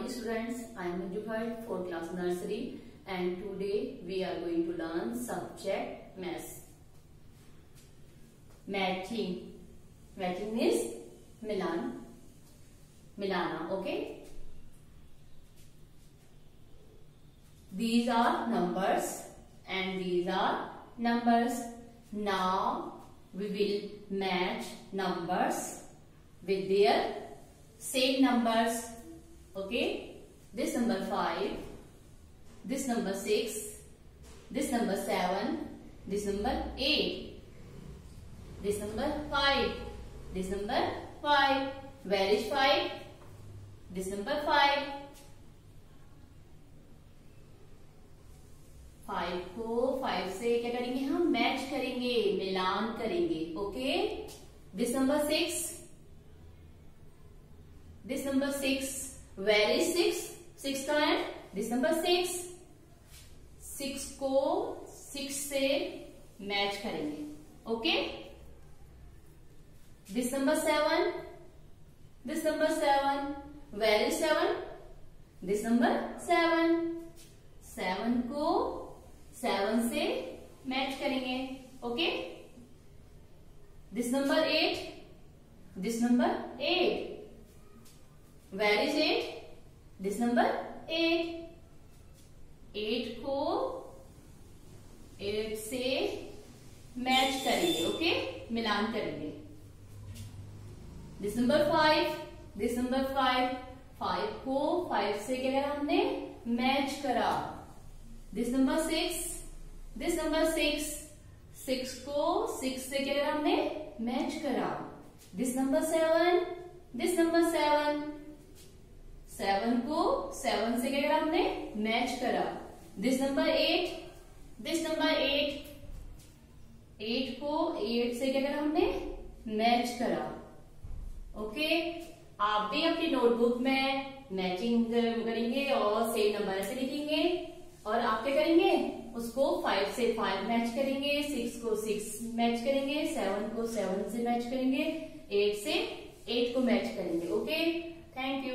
morning students. I am Bhatt for class nursery and today we are going to learn subject maths. Matching. Matching means Milan. Milana, okay? These are numbers and these are numbers. Now we will match numbers with their same numbers okay this number 5 this number 6 this number 7 this number 8 this number 5 this number 5 where is 5 this number 5 five को five से क्या करेंगे हम match करेंगे मिलान करेंगे okay this number six this number six where is six six का है? दिस नंबर सिक्स सिक्स को सिक्स से मैच करेंगे. Okay this number seven this number seven where is seven this number seven seven को seven से match करेंगे. Okay this number eight this number eight where is eight this number eight eight को eight से match करेंगे ओके मिलान करेंगे। This number five this number five five को फाइव से क्या करा हमने? मैच करा। This number six this number six six को सिक्स से क्या करा हमने? मैच करा। This number seven this number seven seven को सेवन से क्या करा हमने मैच करा। This number eight this number eight eight को एट से क्या करा हमने? मैच करा। ओके आप भी अपनी नोटबुक में मैचिंग करेंगे और सेम नंबर ऐसे लिखेंगे। और आप क्या करेंगे? उसको फाइव से फाइव मैच करेंगे सिक्स को सिक्स मैच करेंगे सेवन को सेवन से मैच करेंगे एट से एट को मैच करेंगे। Okay thank you